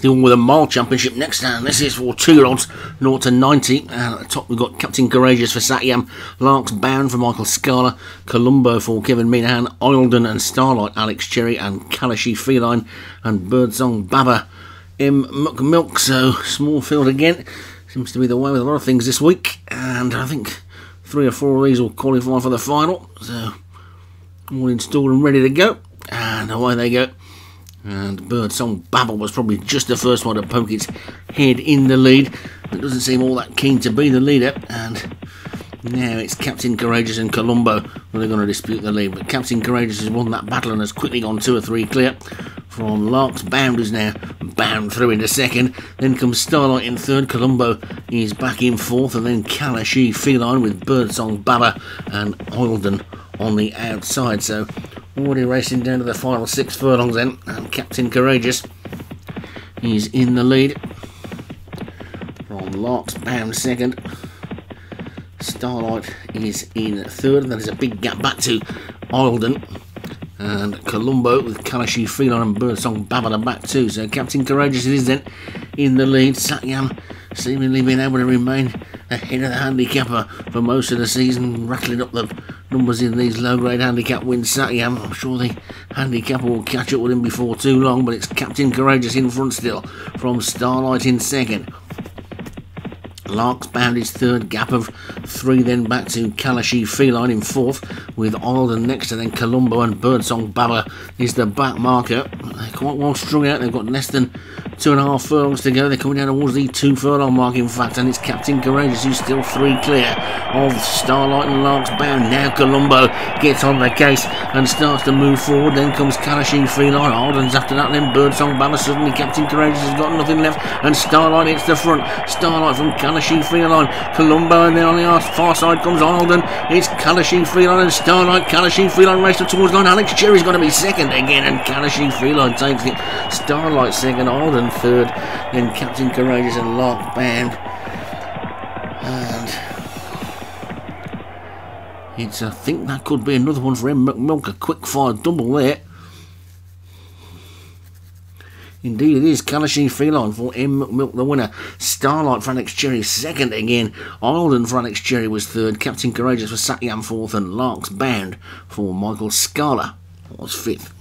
Still with a mile championship next time. This is for two olds, 0 to 90. And at the top, we've got Captain Courageous for Satyam, Lark's Bound for Michael Scala, Columbo for Kevin Minahan, Oildon and Starlight, Alex Cherry, and Kalashi Feline, and Birdsong Baba, M. Milk. So, small field again. Seems to be the way with a lot of things this week. And I think three or four of these will qualify for the final. So, all installed and ready to go. And away they go. And Birdsong Babble was probably just the first one to poke its head in the lead. It doesn't seem all that keen to be the leader. And now it's Captain Courageous and Columbo who are going to dispute the lead. But Captain Courageous has won that battle and has quickly gone two or three clear from Lark's Bound, who's now bound through into second. Then comes Starlight in third. Columbo is back in fourth. And then Kalashi Feline with Birdsong Baba and Oildon on the outside. So Already racing down to the final six furlongs then, and Captain Courageous is in the lead from Lark's Bound second. Starlight is in third, and there's a big gap back to Oildon. And Columbo with Kalashi Feline and Birdsong Babada back too. So Captain Courageous is then in the lead. Satyam seemingly being able to remain of the handicapper for most of the season, rattling up the numbers in these low grade handicap wins Satyam. I'm sure the handicapper will catch up with him before too long, but it's Captain Courageous in front still from Starlight in second. Lark's bound his third gap of three, then back to Kalashi Feline in fourth, with Oildon next to then Columbo and Birdsong Baba is the back marker. They're quite well strung out, they've got less than two and a half furlongs to go. They're coming down towards the two furlong mark, in fact, and it's Captain Courageous who's still three clear of Starlight and Lark's bound. Now Columbo gets on the case and starts to move forward. Then comes Kalashi Feline. Oildon's after that, then Birdsong Baba. Suddenly, Captain Courageous has got nothing left, and Starlight hits the front. Starlight from Kalashi Feline. Columbo, and then on the far side comes Oildon. It's Kalashi Feline and Starlight. Kalashi Feline racing towards line. Alex Cherry's going to be second again, and Kalashi Feline takes it. Starlight second, Third, then Captain Courageous and Lark Band. And it's, I think that could be another one for M. McMilk, a quick fire double there. Indeed, it is Kalashi Feline for M. Milk, the winner. Starlight for Alex Cherry second again. Oildon for Alex Cherry was third. Captain Courageous for Satyam fourth. And Lark's Band for Michael Scala was fifth.